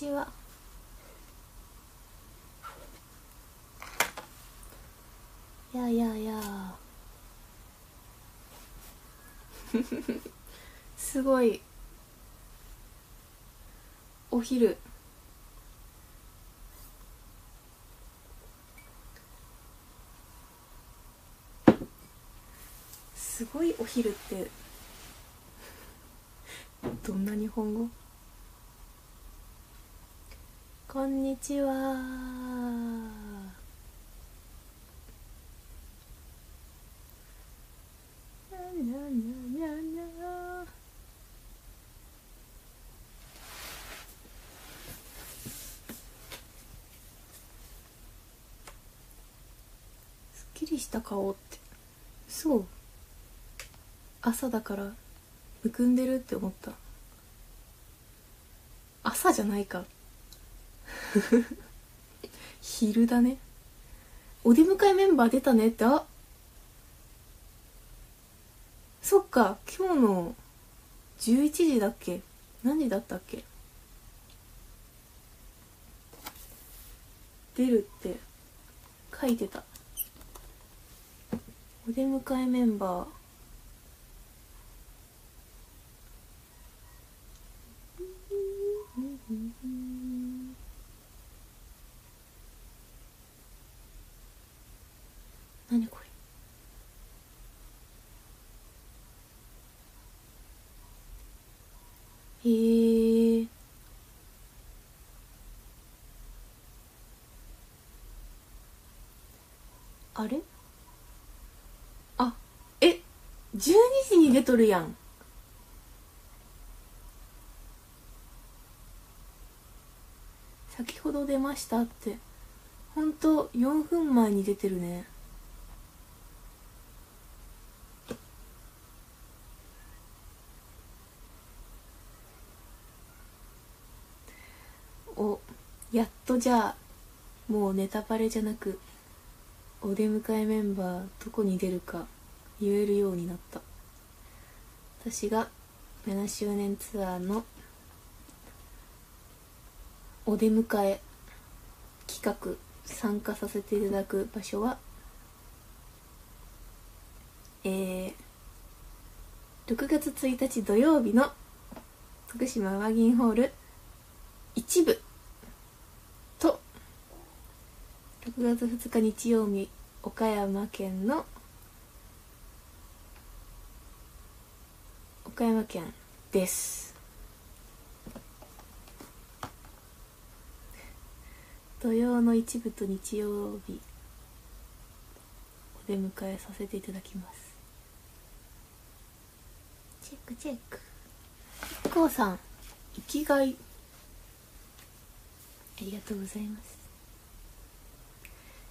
ちは。ややや。すごい。お昼。すごいお昼って。どんな日本語？こんにちは。すっきりした顔ってそう。朝だからむくんでるって思った。朝じゃないか。昼だね。お出迎えメンバー出たねって。あそっか。今日の11時だっけ？何時だったっけ？出るって書いてた。お出迎えメンバー。何これ？へえ。あれ？あえ12時に出とるやん。先ほど出ましたって。ほんと4分前に出てるねおやっとじゃあもうネタバレじゃなくお出迎えメンバーどこに出るか言えるようになった。私が7周年ツアーのお出迎え企画参加させていただく場所はえー、6月1日土曜日の徳島ワギンホール一部と6月2日日曜日岡山県の岡山県です。土曜の一部と日曜日お出迎えさせていただきます。チェックチェック。こうさん。生きがい。ありがとうございます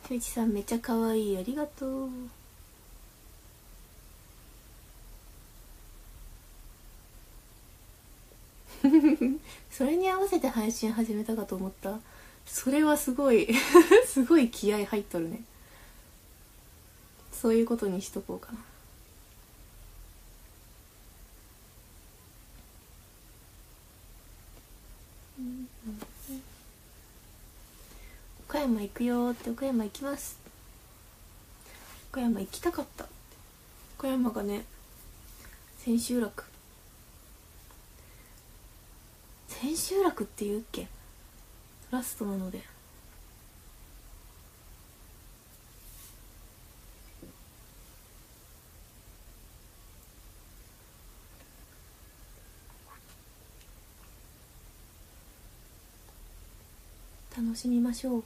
しゅういちさんめっちゃ可愛いありがとう。それに合わせて配信始めたかと思った。それはすごい すごい気合入っとるね。そういうことにしとこうかな岡山行くよって岡山行きます。岡山行きたかった。岡山がね千秋楽。千秋楽って言うっけ？ラストなので。楽しみましょう。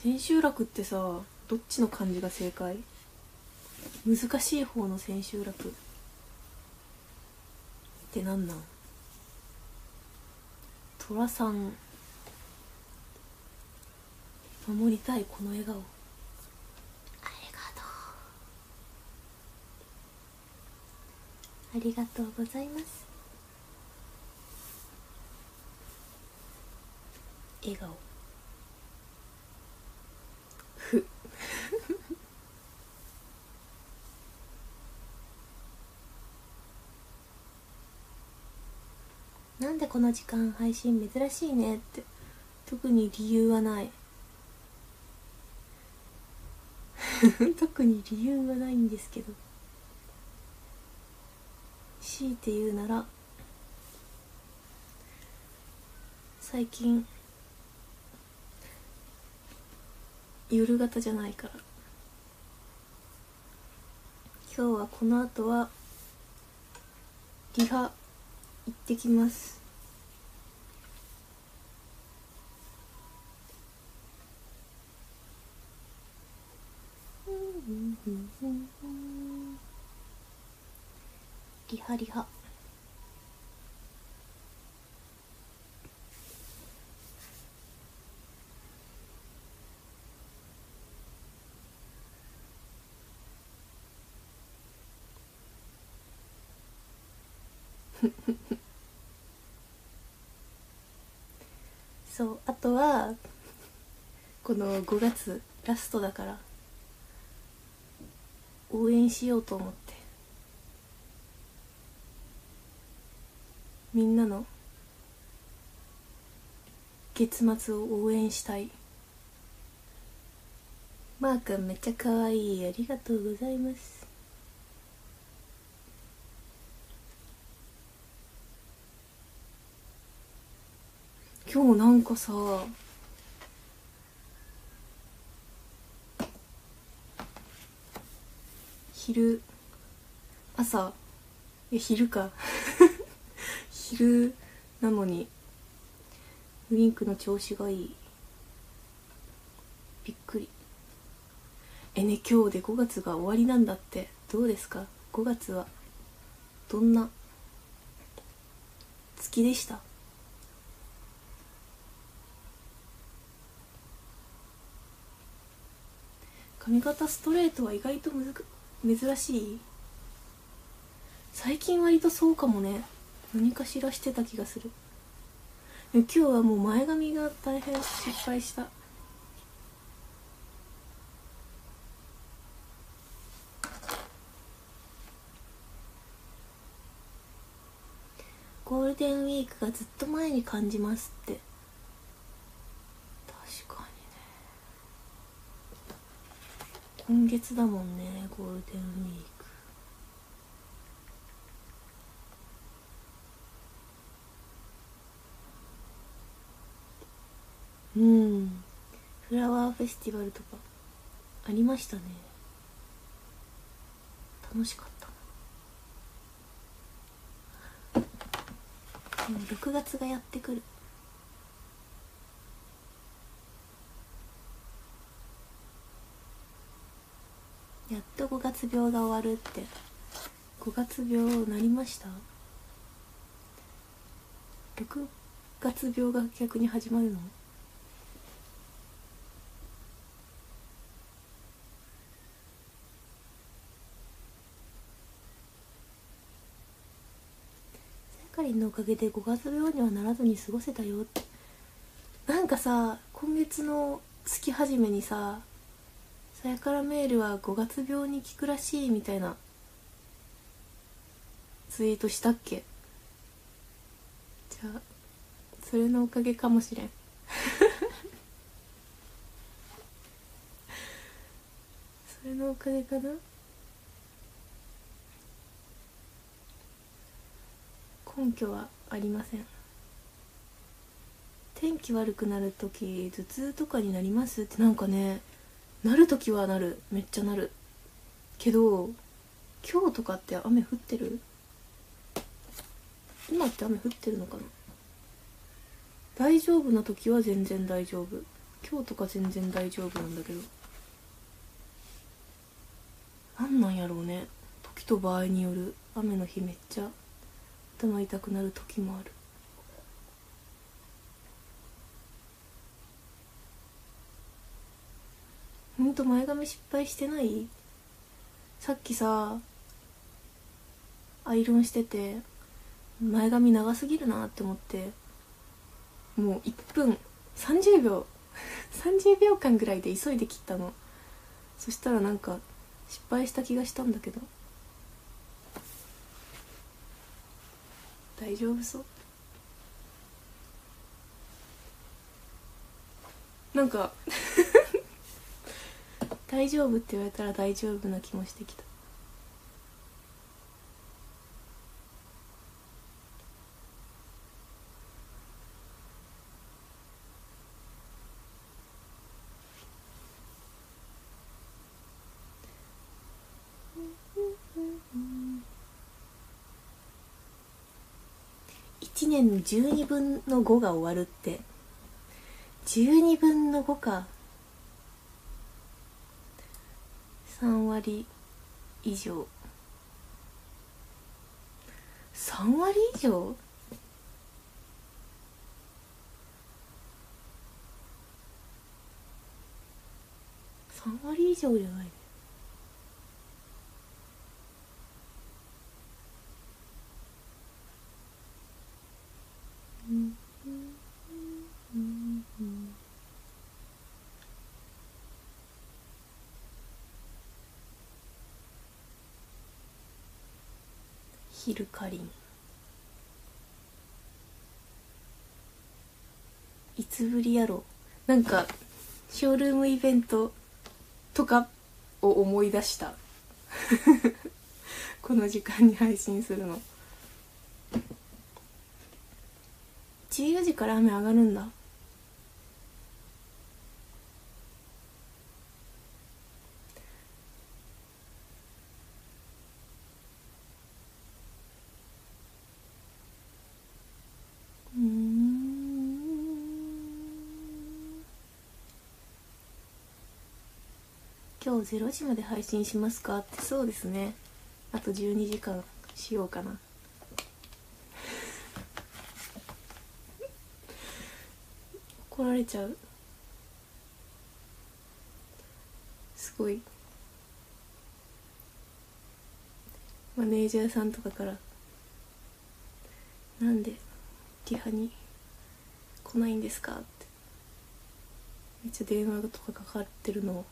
千秋楽ってさどっちの漢字が正解？難しい方の千秋楽。ってなんなん？寅さん。守りたいこの笑顔。ありがとう。ありがとうございます。笑顔 なんでこの時間配信珍しいねって。特に理由はない。特に理由はないんですけど。強いて言うなら最近夜型じゃないから。今日はこの後はリハ行ってきます。リハリハ。そうあとはこの5月ラストだから応援しようと思って。みんなの月末を応援したい。マー君めっちゃ可愛い。ありがとうございます。今日なんかさ昼朝いや昼か。昼なのにウインクの調子がいい。びっくり。えね今日で5月が終わりなんだって。どうですか？5月はどんな月でした？髪型ストレートは意外とむずく珍しい？最近割とそうかもね。何かしらしてた気がする。今日はもう前髪が大変失敗した。ゴールデンウィークがずっと前に感じますって確かにね今月だもんねゴールデンウィーク。うん。フラワーフェスティバルとかありましたね。楽しかった。でも6月がやってくる。と5月病が終わるって。5月病なりました？6月病が逆に始まるの？さやかりんのおかげで5月病にはならずに過ごせたよって。なんかさ今月の月始めにささやからメールは5月病に効くらしいみたいなツイートしたっけ？じゃあそれのおかげかもしれん。それのおかげかな？根拠はありません。天気悪くなる時頭痛とかになりますってなんかねなる時はなる。めっちゃなる。けど今日とかって雨降ってる？今って雨降ってるのかな？大丈夫な時は全然大丈夫。今日とか全然大丈夫なんだけど。なんなんやろうね。時と場合による。雨の日めっちゃ頭痛くなる時もある。ほんと前髪失敗してない？さっきさアイロンしてて前髪長すぎるなって思ってもう1分30秒 30秒間ぐらいで急いで切ったの。そしたらなんか失敗した気がしたんだけど。大丈夫そう？なんか 大丈夫って言われたら大丈夫な気もしてきた。1年の12分の5が終わるって。12分の5か。3割以上3割以上3割以上じゃないヒルカリンいつぶりやろ。なんかショールームイベントとかを思い出した。この時間に配信するの。14時から雨上がるんだ。今日0時まで配信しますか？ってそうですね。あと12時間しようかな。怒られちゃう。すごい。マネージャーさんとかから「なんでリハに来ないんですか?」って。めっちゃ電話とかかかってるのを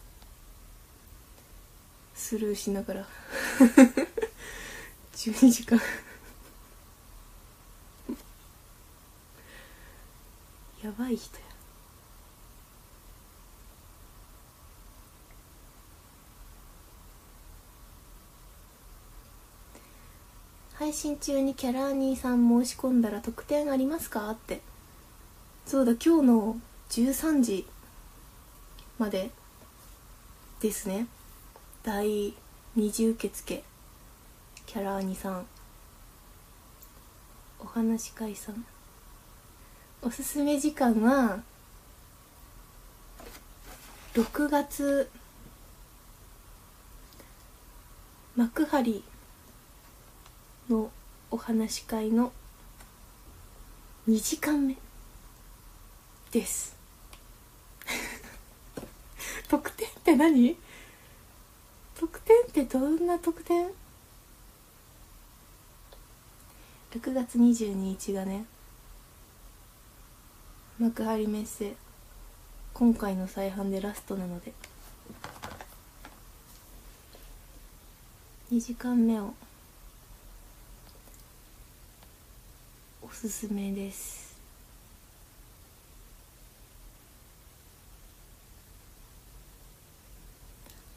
スルーしながら。12時間。やばい人や。配信中にキャラーニーさん申し込んだら特典ありますか？って。そうだ今日の13時までですね。第二次受付。キャラーニさん。お話会さん。おすすめ時間は6月。幕張のお話会の2時間目。です。特典って何？特典ってどんな特典 ?6 月22日がね幕張メッセ今回の再販でラストなので2時間目をおすすめです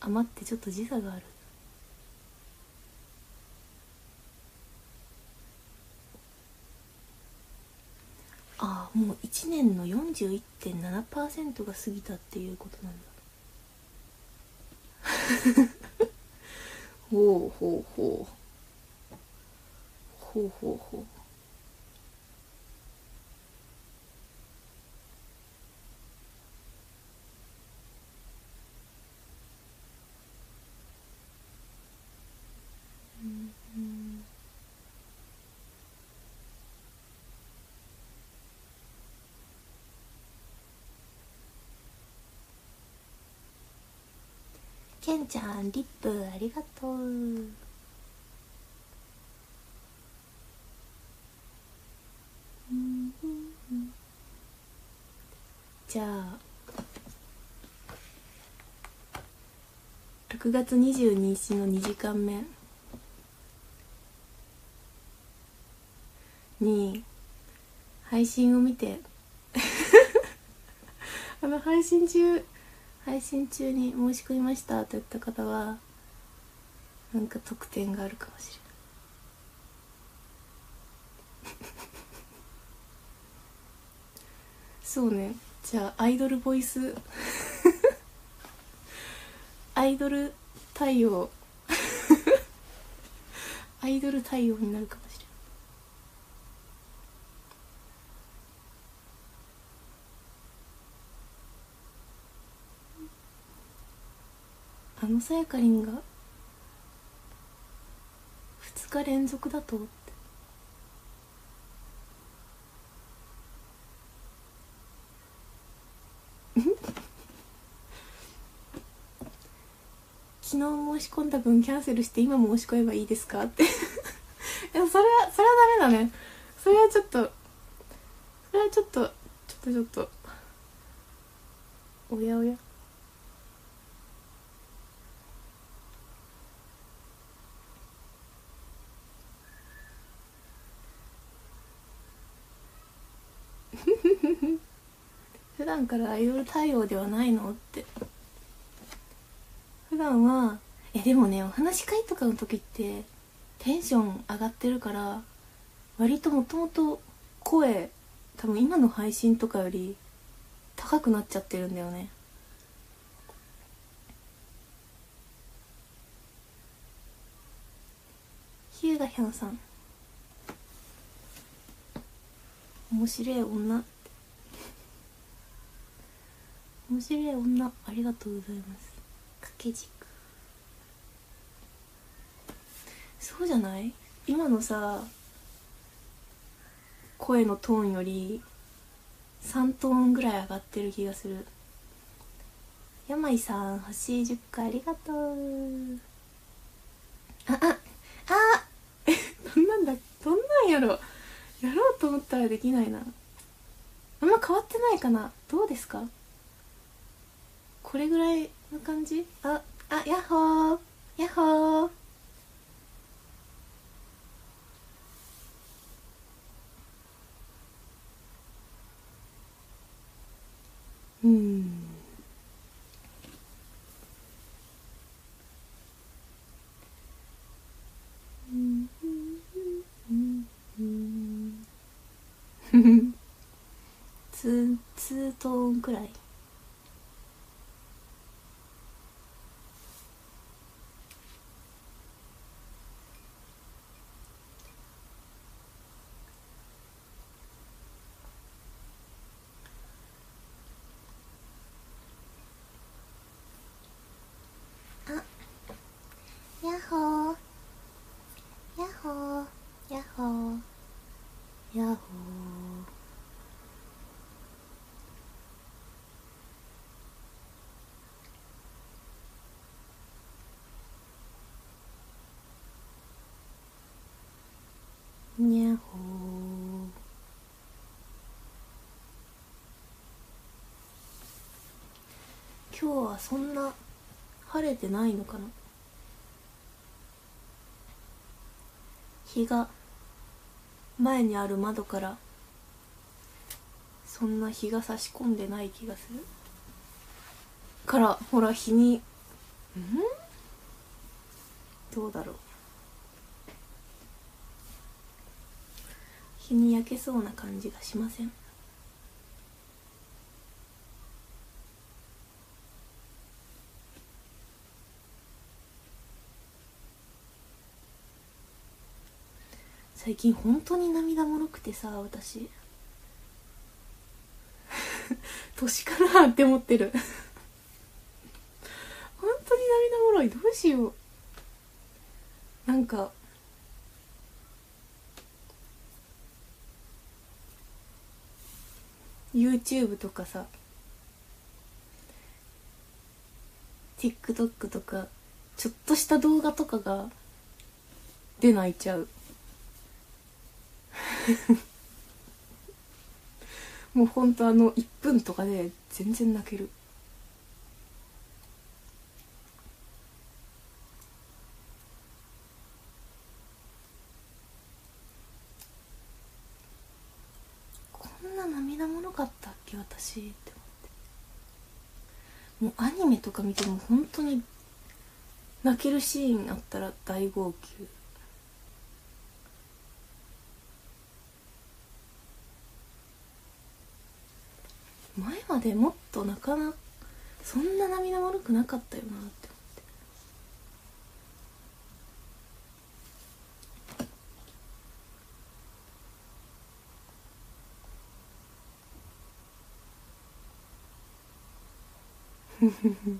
余ってちょっと時差がある。ああもう1年の41.7%が過ぎたっていうことなんだ。ほうほうほう。ほうほうほうけんちゃんリップありがとう。じゃあ6月22日の2時間目。に配信を見て。あの配信中配信中に申し込みましたと言った方はなんか特典があるかもしれない。そうね。じゃあアイドルボイス。アイドル対応。アイドル対応になるかもしれないあのさやかりんが2日連続だとって。昨日申し込んだ分キャンセルして今申し込めばいいですかって。いやそれはそれはダメだね。それはちょっとそれはちょっとちょっとちょっとおやおや普段からアイドル対応ではないのって。普段はえでもねお話し会とかの時ってテンション上がってるから割ともともと声多分今の配信とかより高くなっちゃってるんだよね。ヒューガヒャンさん。面白い女。面白い女ありがとうございます。掛け軸。そうじゃない？今のさ声のトーンより3トーンぐらい上がってる気がする。山井さん星10回ありがとう。あああえどんなんだどんなんやろやろうと思ったらできないな。あんま変わってないかな。どうですか？これぐらいの感じ？ああやっほー。やっほー。うん。うん。うん。うん。うん。ツーツートーンくらいやっほーやっほーやっほーやっほーにゃほー今日はそんな晴れてないのかな？日が前にある窓からそんな日が差し込んでない気がする。からほら日にん？どうだろう。日に焼けそうな感じがしません？最近本当に涙もろくてさ私。年かなって思ってる。本当に涙もろい。どうしよう。なんか。YouTube とかさ。TikTok とかちょっとした動画とかがで泣いちゃう。もうほんとあの1分とかで全然泣ける。こんな涙もろかったっけ私って思って。もうアニメとか見ても本当に泣けるシーンあったら大号泣。前までもっとなかなかそんな涙悪くなかったよなって思って。フフフ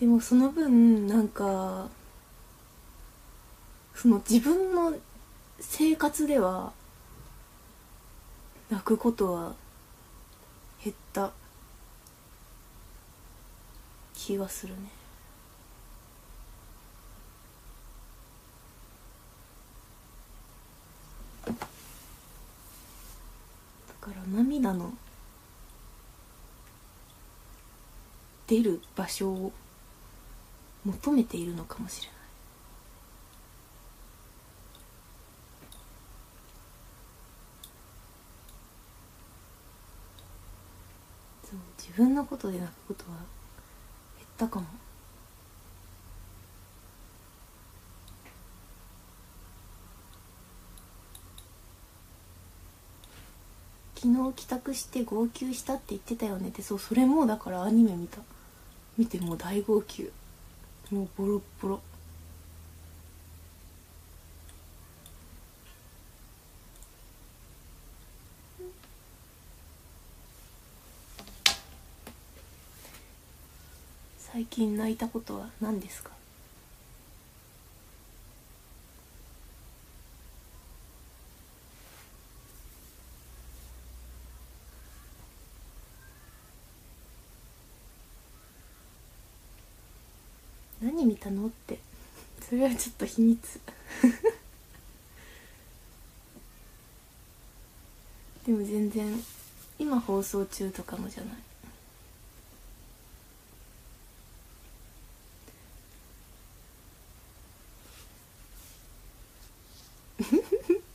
でもその分なんかその自分の生活では泣くことは減った気がするね。だから涙の出る場所を求めているのかもしれないそう自分のことで泣くことは減ったかも。昨日帰宅して号泣したって言ってたよね。ってそうそれもだからアニメ見た。見てもう大号泣。もうボロボロ最近泣いたことは何ですか？何見たのって。それはちょっと秘密。でも全然今放送中とかのじゃない。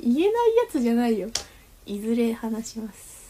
言えないやつじゃないよ。いずれ話します。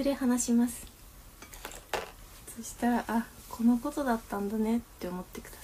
いずれ話しますそしたらあこのことだったんだねって思ってください。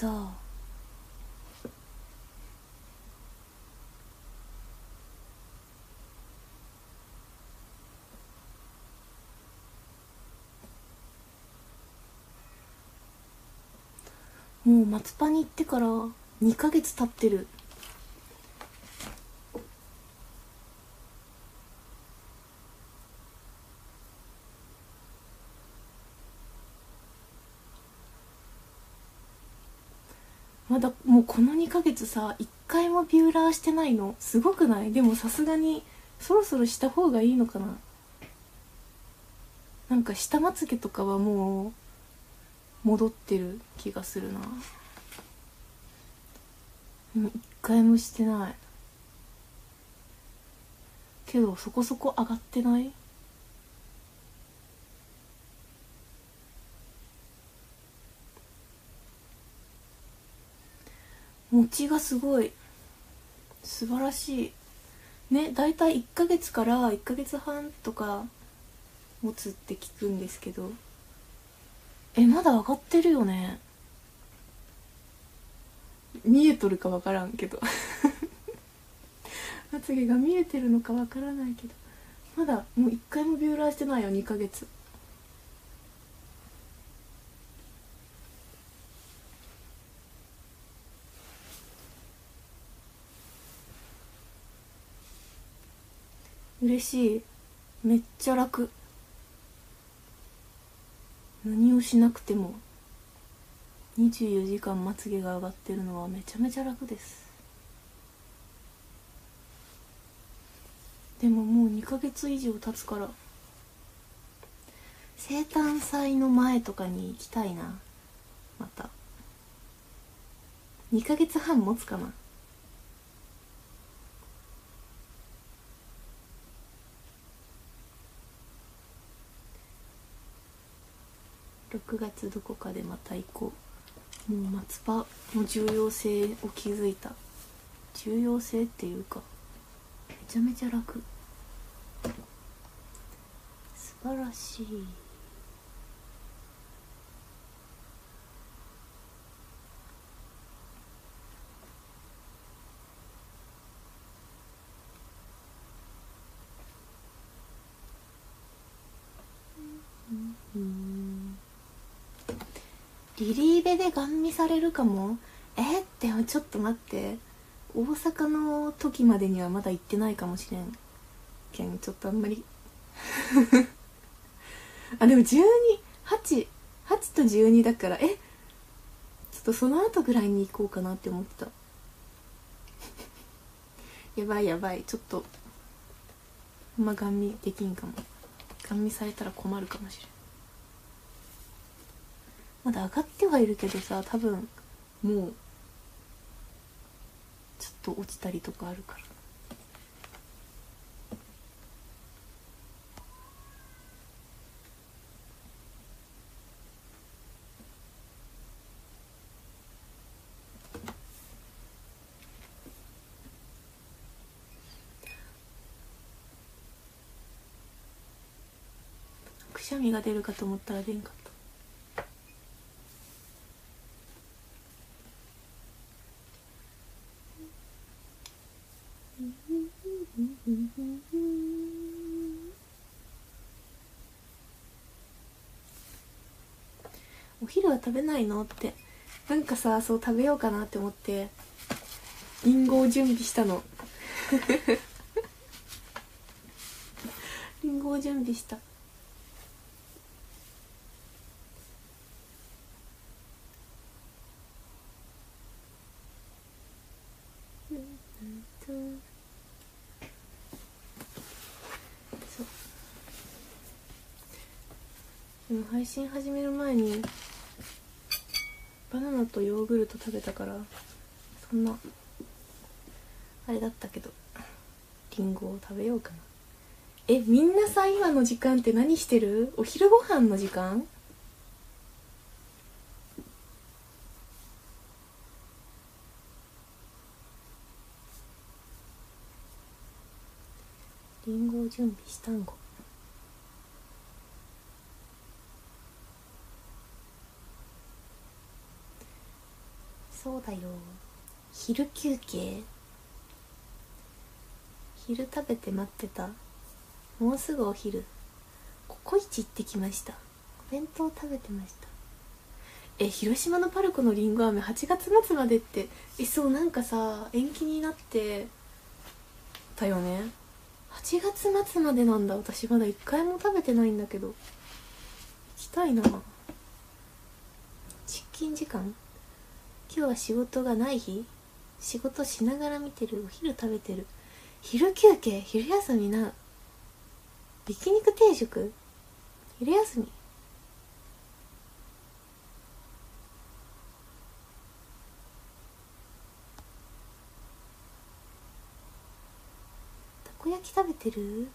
そう。もう松葉に行ってから2ヶ月経ってるまだもうこの2ヶ月さ1回もビューラーしてないのすごくない？でもさすがにそろそろした方がいいのかな？なんか下まつげとかはもう戻ってる気がするな。うん1回もしてない。けどそこそこ上がってない？餅がすごい。素晴らしい。ね大体1ヶ月から1ヶ月半とか持つって聞くんですけど。えまだ上がってるよね。見えとるか分からんけど。まつげが見えてるのか分からないけど。まだもう一回もビューラーしてないよ2ヶ月。嬉しい。めっちゃ楽。何をしなくても。24時間まつげが上がってるのはめちゃめちゃ楽です。でももう2ヶ月以上経つから。生誕祭の前とかに行きたいな。また。2ヶ月半持つかな。6月どこかでまた行こう。もう松葉の重要性を気づいた。重要性っていうかめちゃめちゃ楽。素晴らしい。リリーベでガン見されるかも？え？でもちょっと待って。大阪の時までにはまだ行ってないかもしれんけんちょっとあんまり。あでも128 8と12だからえ？ちょっとその後ぐらいに行こうかなって思ってた。やばいやばい。ちょっとあんまガン見できんかも。ガン見されたら困るかもしれん。まだ上がってはいるけどさ多分もうちょっと落ちたりとかあるから。くしゃみが出るかと思ったら出んかった。は食べないのってなんかさそう食べようかなって思ってリンゴを準備したの。リンゴを準備した。でも配信始める前にバナナとヨーグルト食べたからそんなあれだったけどリンゴを食べようかな。えみんなさ今の時間って何してる？お昼ご飯の時間？リンゴを準備したんご。そうだよ。昼休憩？昼食べて待ってた。もうすぐお昼。ココイチ行ってきました。お弁当食べてました。え広島のパルコのりんご飴8月末までって。えそうなんかさ延期になって。たよね。8月末までなんだ。私まだ1回も食べてないんだけど。行きたいな。出勤時間？今日は仕事がない日？仕事しながら見てる。お昼食べてる。昼休憩？昼休みな。焼肉定食？昼休み？たこ焼き食べてる？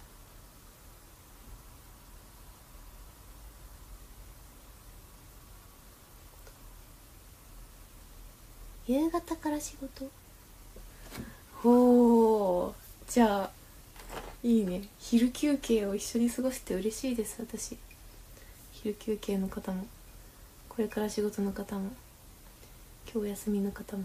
夕方から仕事。ほうじゃあいいね。昼休憩を一緒に過ごして嬉しいです私。昼休憩の方も。これから仕事の方も。今日お休みの方も。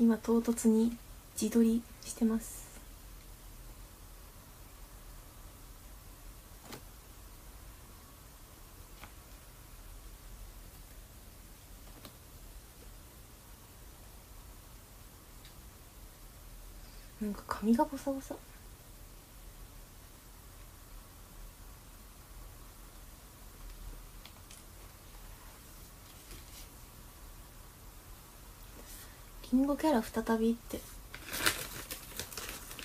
今唐突に自撮りしてます。なんか髪がボサボサ。リンゴキャラ再びって。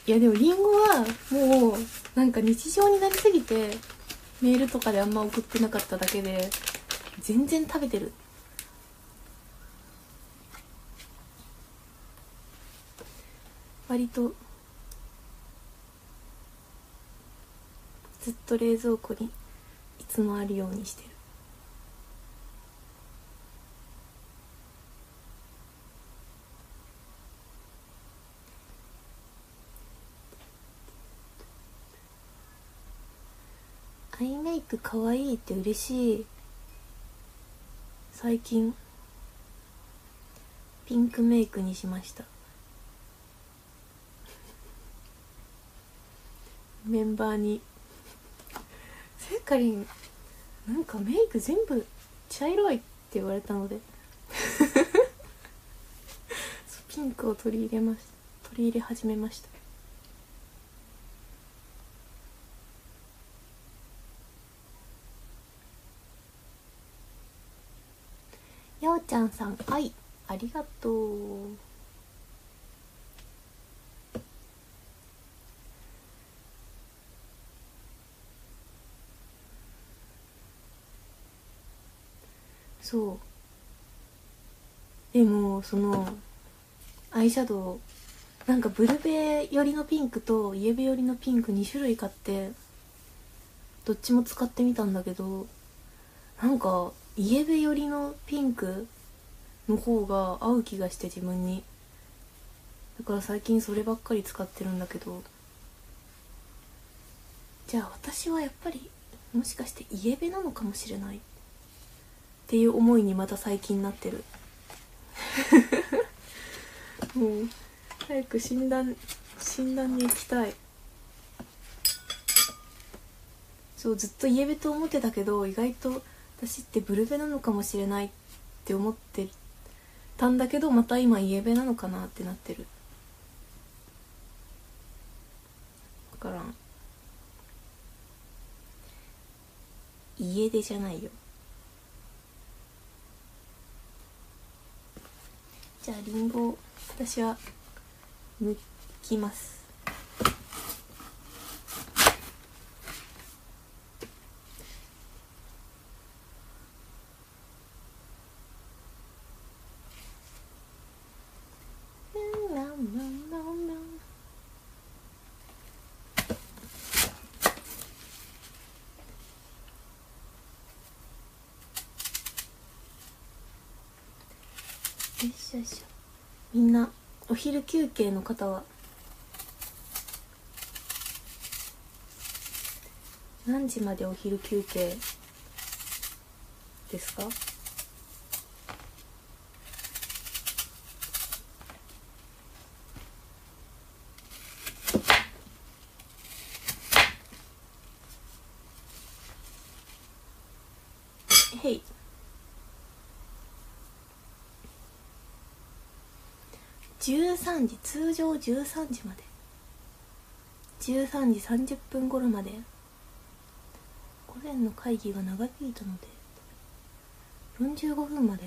いやでもリンゴはもうなんか日常になりすぎてメールとかであんま送ってなかっただけで全然食べてる。割とずっと冷蔵庫にいつもあるようにしてる。アイメイクかわいいって嬉しい。最近ピンクメイクにしました。メンバーに「せかりんなんかメイク全部茶色い」って言われたので。ピンクを取り入れました取り入れ始めましたやおちゃんさんはいありがとう。そう。でもそのアイシャドウ。なんかブルベ寄りのピンクとイエベ寄りのピンク2種類買ってどっちも使ってみたんだけどなんかイエベ寄りのピンクの方が合う気がして自分に。だから最近そればっかり使ってるんだけど。じゃあ私はやっぱりもしかしてイエベなのかもしれない。っていう思いにまた最近なってる。もう早く診断診断に行きたい。そうずっとイエベと思ってたけど意外と私ってブルベなのかもしれないって思ってたんだけどまた今イエベなのかなってなってる。分からん。家出じゃないよ。じゃありんご私は抜きますよいしょよいしょみんなお昼休憩の方は？何時までお昼休憩ですかへい13時通常13時まで。13時30分頃まで。午前の会議が長引いたので45分まで。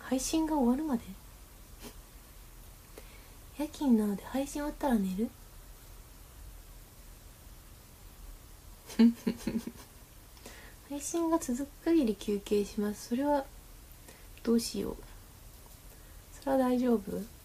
配信が終わるまで。夜勤なので配信終わったら寝る。配信が続く限り休憩します。それはどうしよう。それは大丈夫？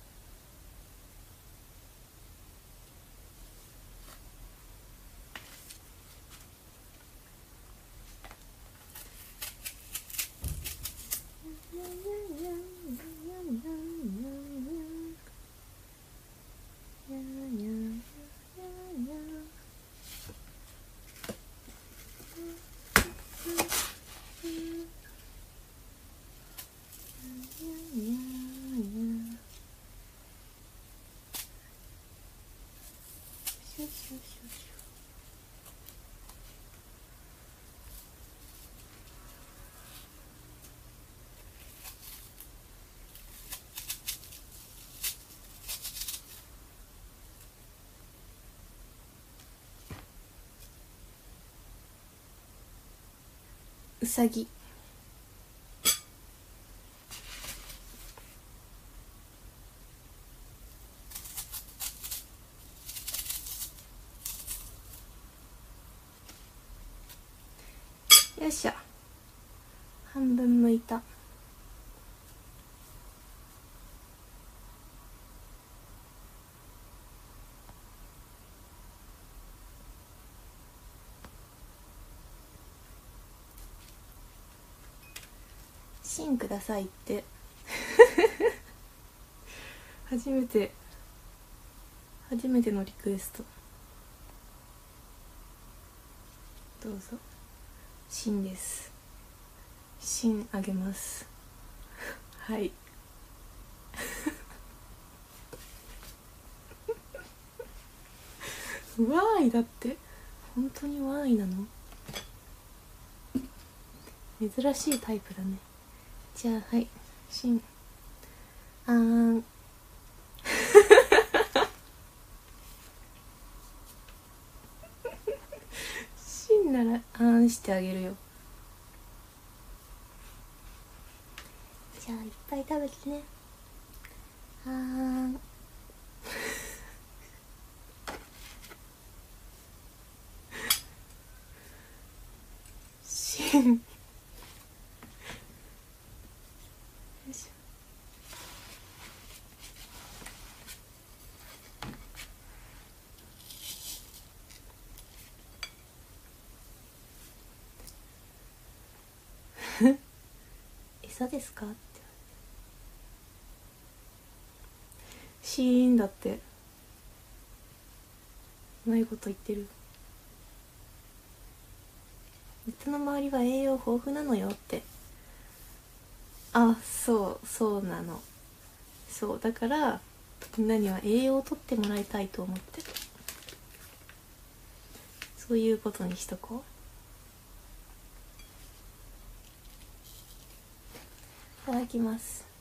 さぎよいしょ。半分むいた。芯くださいって。初めて。初めてのリクエスト。どうぞ。芯です。芯あげます。はい。わーいだって。本当にわーいなの？珍しいタイプだねじゃあはい。しん。あーん。しんならあんしてあげるよ。じゃあいっぱい食べてね。あーんしんよいしょ餌ですか？って。シーンだって。うまいこと言ってる。熱の周りは栄養豊富なのよって。あそうそうなの。そうだからみんなには栄養をとってもらいたいと思って。そういうことにしとこう。ただきます。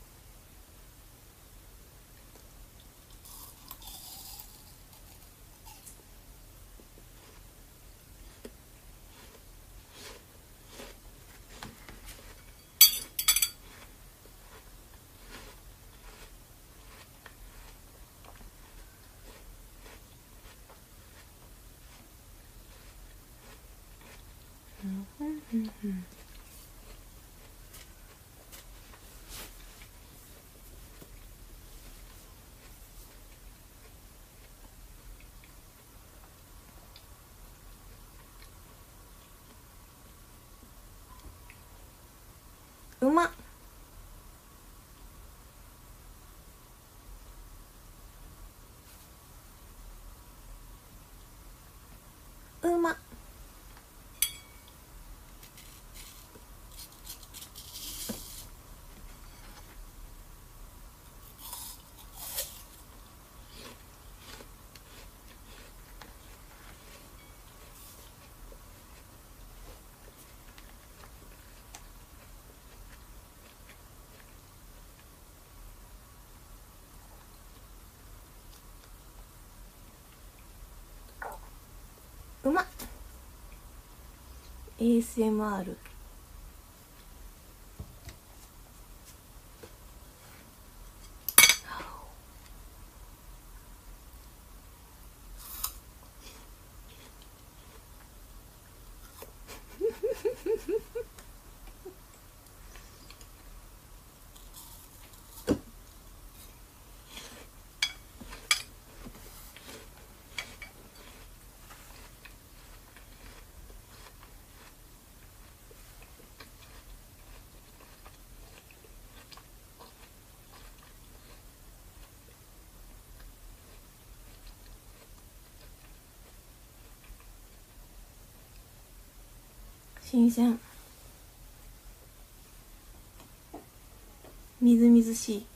うま。っうま。っうまっ ASMR 新鮮。みずみずしい。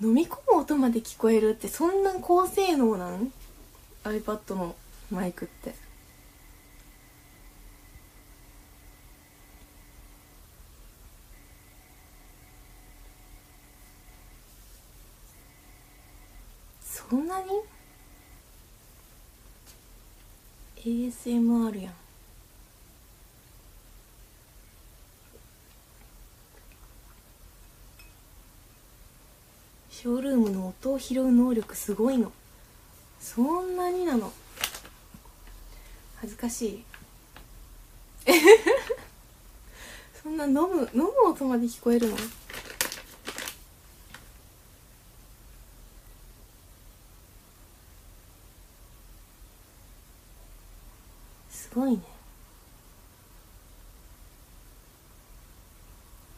飲み込む音まで聞こえるってそんな高性能なん？iPad のマイクってそんなに ASMR やん。ショールームの音を拾う能力すごいの。そんなになの。恥ずかしい。そんな飲む飲む音まで聞こえるの？ごいね。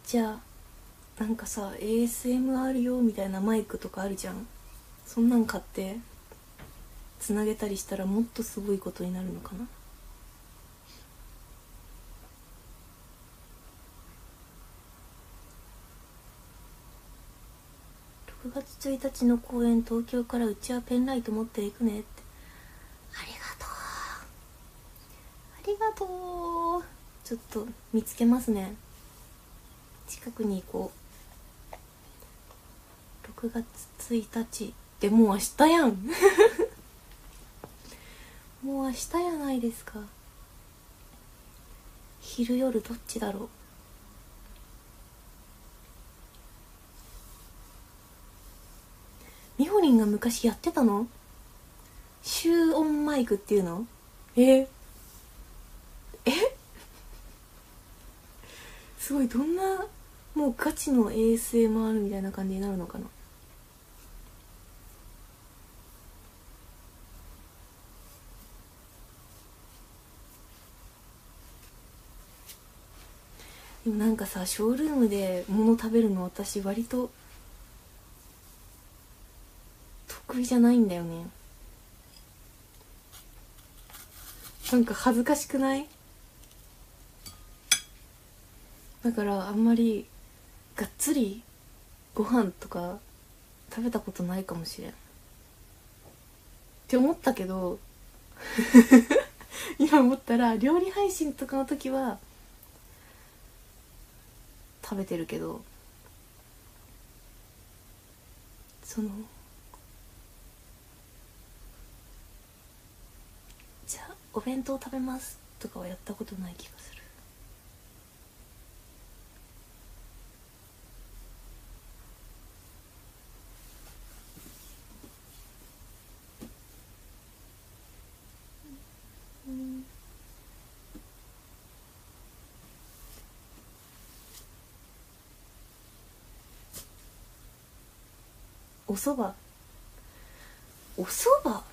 じゃあなんかさ ASMR 用みたいなマイクとかあるじゃん。そんなん買ってつなげたりしたらもっとすごいことになるのかな。6月1日の公演東京からうちはペンライト持っていくねってありがとうありがとう。ちょっと見つけますね。近くに行こう。6月1日。でもう明日やん。もう明日やないですか。昼夜どっちだろう。みほりんが昔やってたの？集音マイクっていうの？ええすごいどんなもうガチの ASMR みたいな感じになるのかな？でもなんかさショールームで物食べるの私割と得意じゃないんだよね。なんか恥ずかしくない？だからあんまりがっつりご飯とか食べたことないかもしれん。って思ったけど 今思ったら料理配信とかの時は食べてるけどそのじゃあお弁当食べますとかはやったことない気がする。おそばお蕎麦？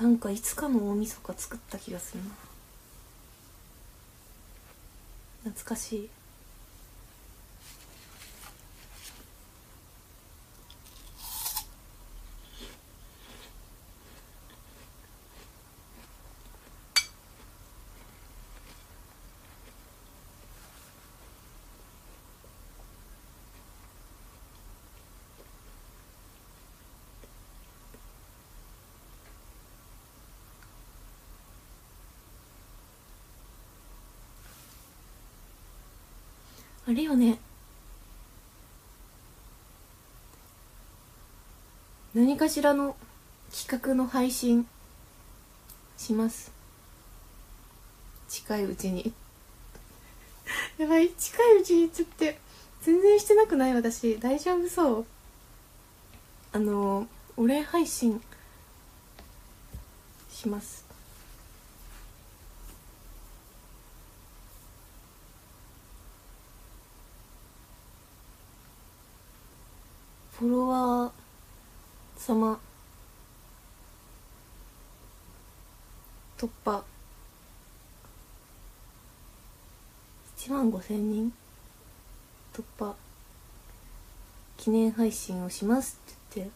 なんかいつかの大晦日作った気がするな。懐かしい。あれよね。何かしらの企画の配信します。近いうちに。やばい。近いうちにちょっと全然してなくない？私。大丈夫そう。あのお礼配信します。フォロワー様突破。1万5千人突破。記念配信をしますって言って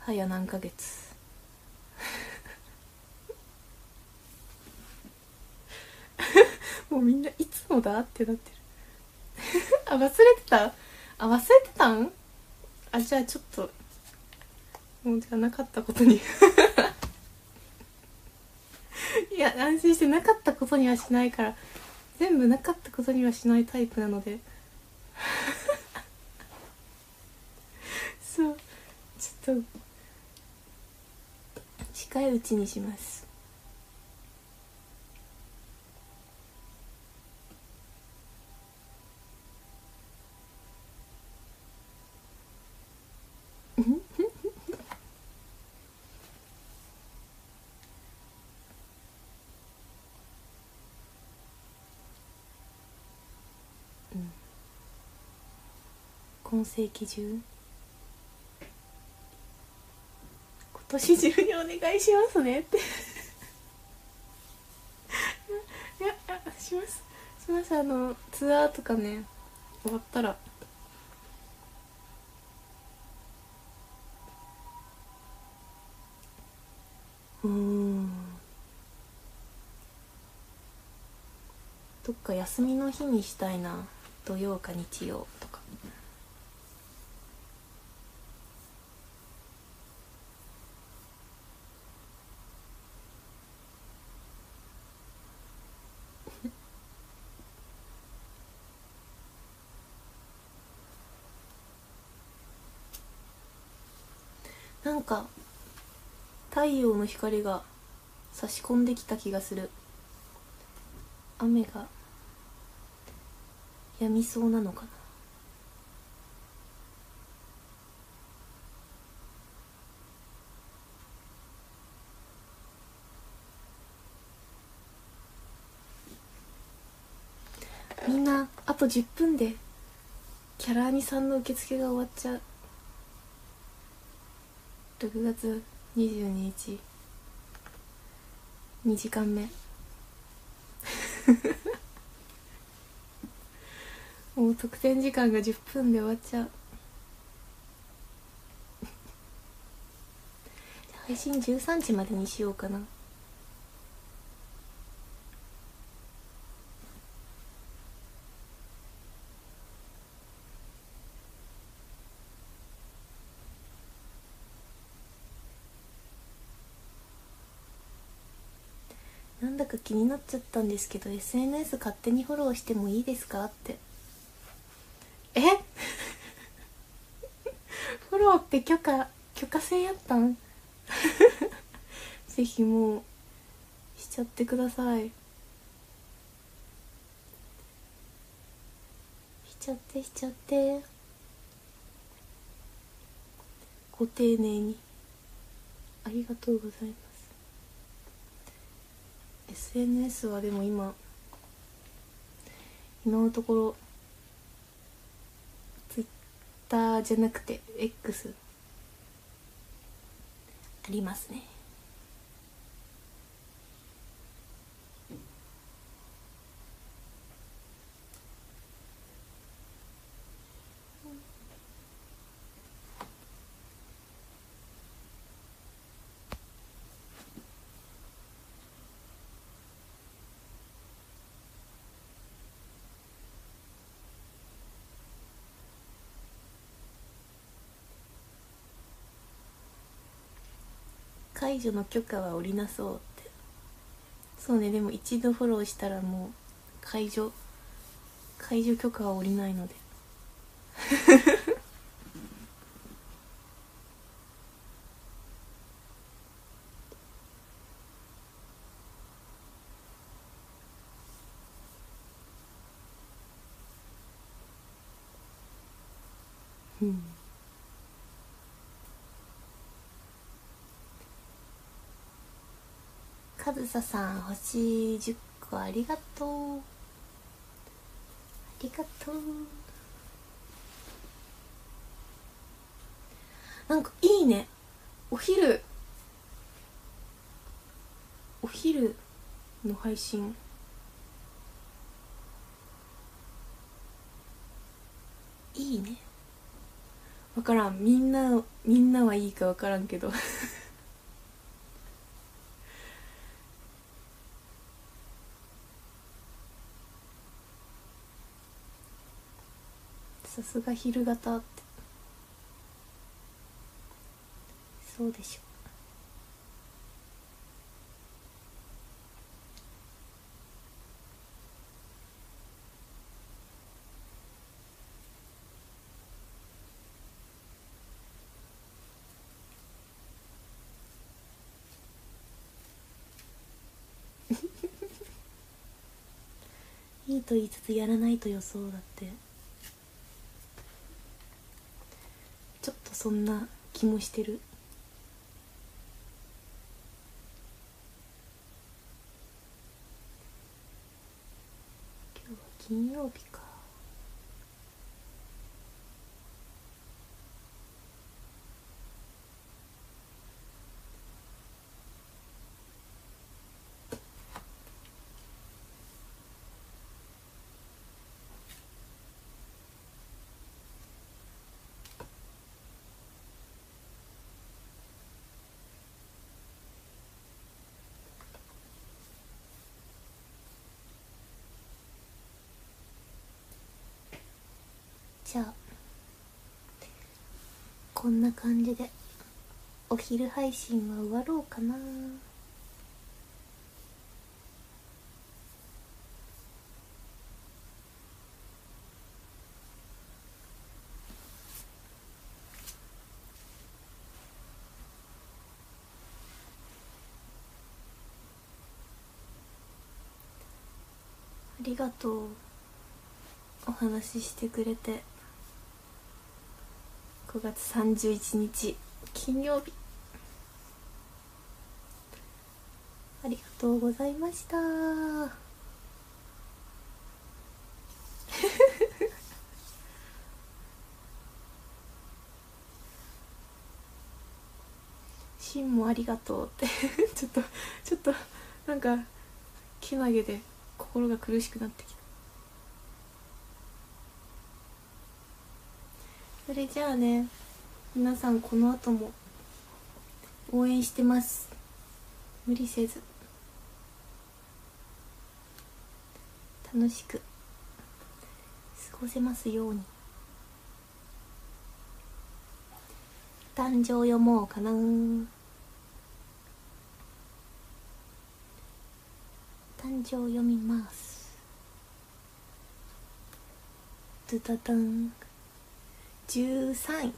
早何ヶ月。もうみんないつもだってなってる。あ忘れてた？あ忘れてたん？あじゃあちょっと。もうじゃなかったことに。いや安心してなかったことにはしないから。全部なかったことにはしないタイプなので。そう。ちょっそう近いうちにします。今世紀中？今年中にお願いしますねって。いやいやします。します。あのツアーとかね終わったら。うん。どっか休みの日にしたいな。土曜か日曜とか。なんか太陽の光が差し込んできた気がする。雨が止みそうなのかな。みんなあと10分でキャラアニさんの受付が終わっちゃう。6月22日。2時間目。もう特典時間が10分で終わっちゃう。配信13時までにしようかなか気になっちゃったんですけど SNS 勝手にフォローしてもいいですかって。え？フォローって許可許可制やったん？ぜひもうしちゃってください。しちゃってしちゃって。ご丁寧に。ありがとうございます。SNS はでも今今のところ Twitter じゃなくて X ありますね。解除の許可は下りなそうって。そうねでも一度フォローしたらもう解除解除許可は下りないので。う んかずささん星10個ありがとう。ありがとう。なんかいいね。お昼お昼の配信。いいね。わからん。みんなみんなはいいかわからんけど すが昼型って。そうでしょ。う いいと言いつつやらないと予想だって。とそんな気もしてる。今日は金曜日かじゃあこんな感じでお昼配信は終わろうかな。ありがとう。お話ししてくれて。9月31日金曜日。ありがとうございました。シンもありがとうって ちょっとちょっとなんかけなげで心が苦しくなってきた。それじゃあね皆さんこの後も応援してます。無理せず。楽しく過ごせますように。誕生読もうかな。誕生読みます。ドゥダダン。13位。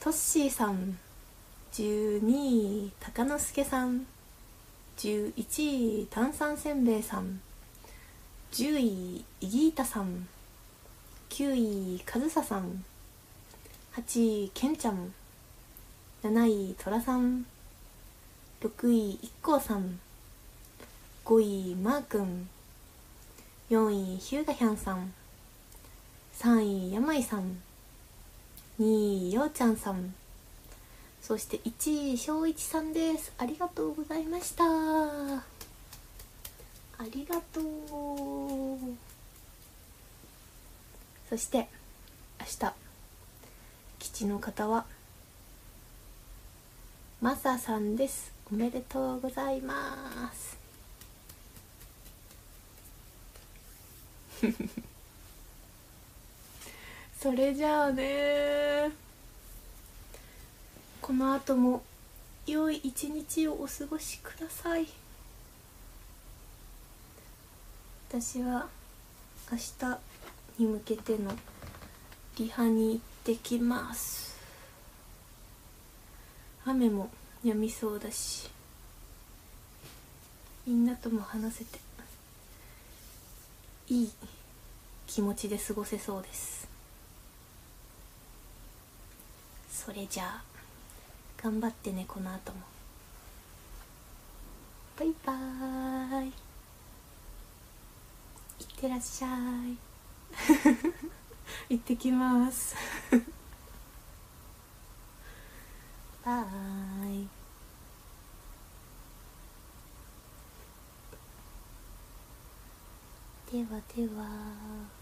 トッシーさん。12位。鷹之助さん。11位。炭酸せんべいさん。10位。イギータさん。9位。かずささん。8位。けんちゃん。7位。とらさん。6位。いっこうさん。5位。マーくん4位。ヒューガヒャンさん。3位。やまいさん。2位ようちゃんさん。そして1位しょういちさんです。ありがとうございました。ありがとう。そして明日。基地の方はマサさんです。おめでとうございます。フフフそれじゃあねこの後も良い一日をお過ごしください。私は明日に向けてのリハに行ってきます。雨も止みそうだし。みんなとも話せていい気持ちで過ごせそうです。それじゃあ頑張ってねこの後も。バイバーイ。いってらっしゃい。行ってきます。バイ。ではでは